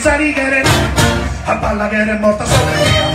senza ridere a balla che era morta sopra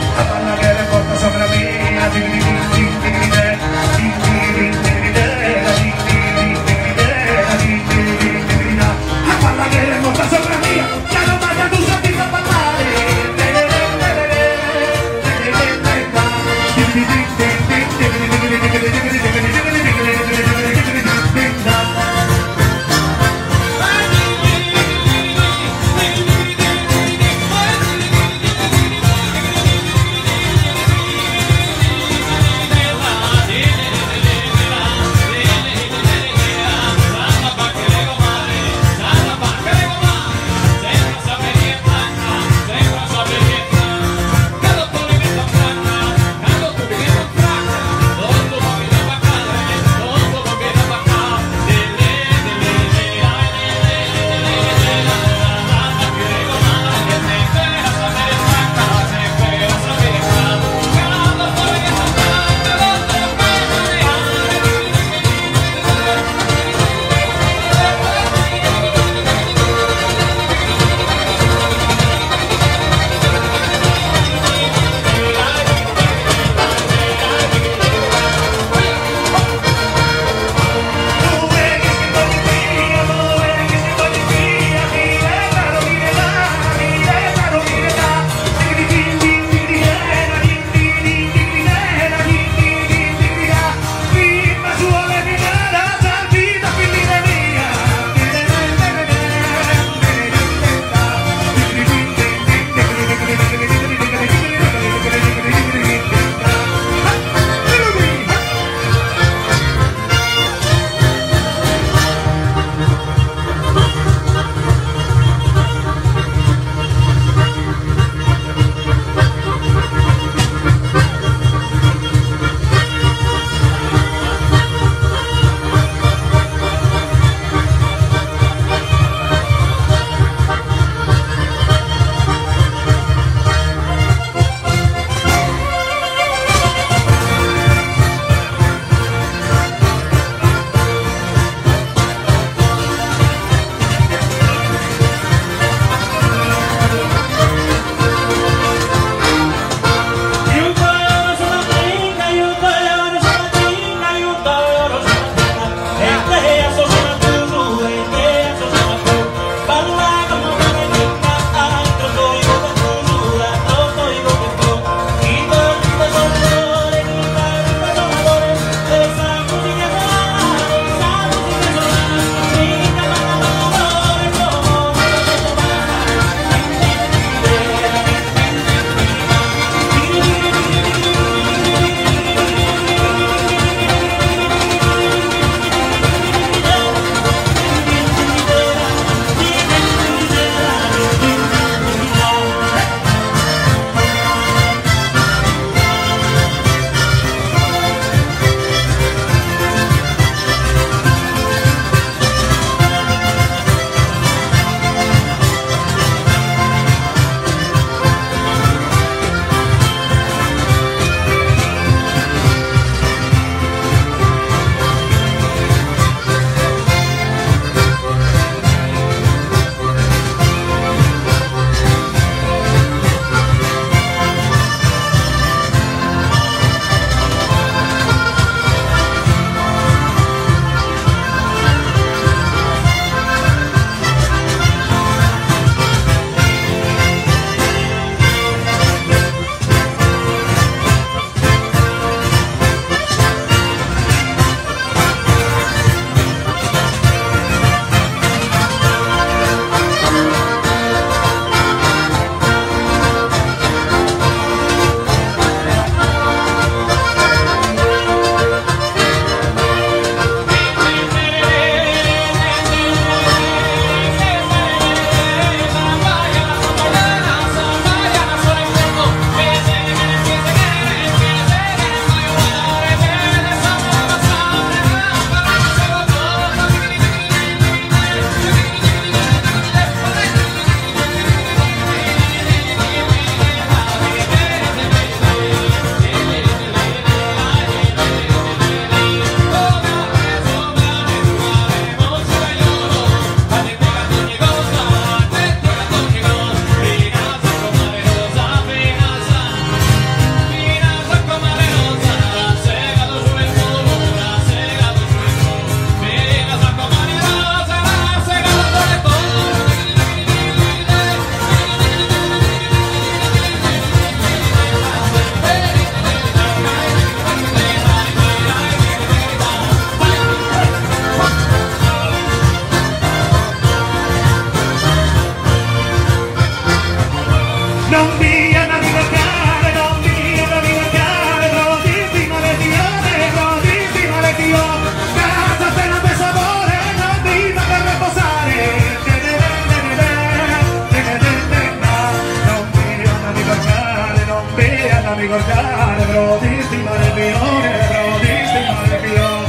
ricordare però di stimare il pione però di stimare il pione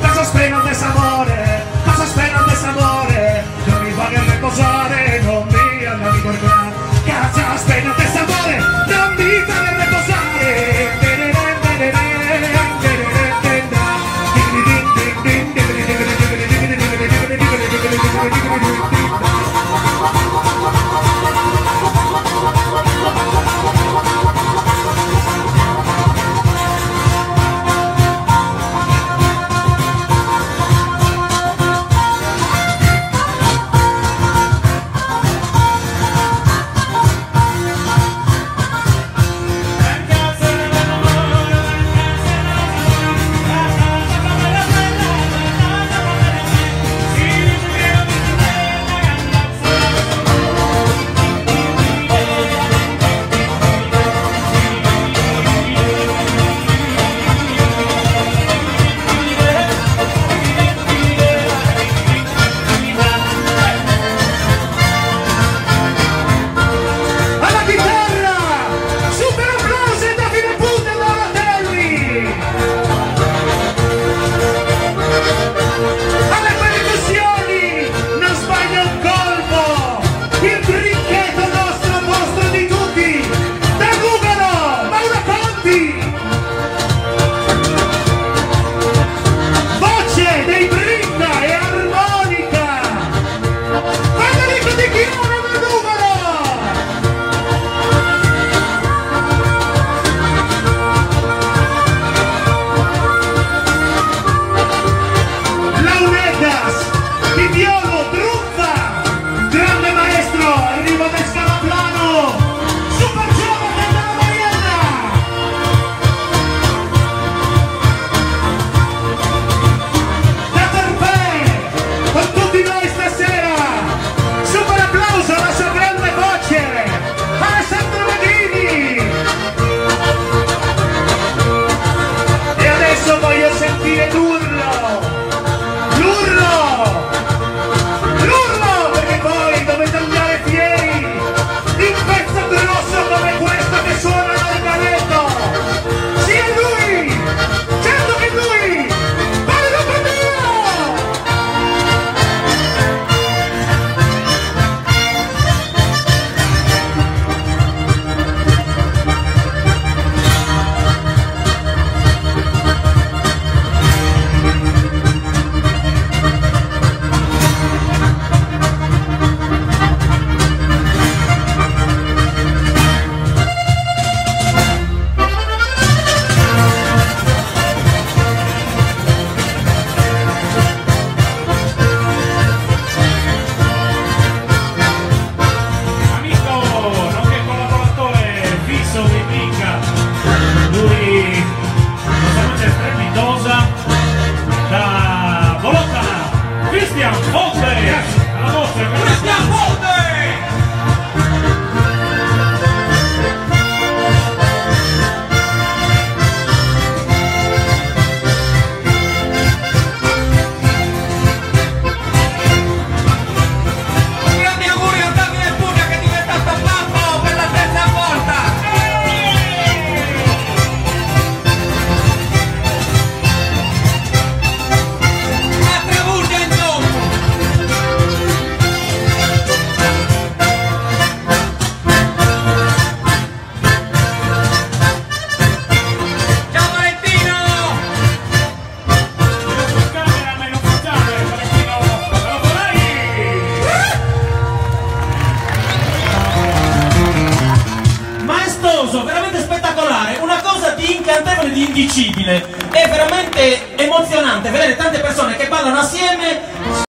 cosa spero del sapore? Cosa spero del sapore? Non mi fa che riposare non mi andare a ricordare cosa spero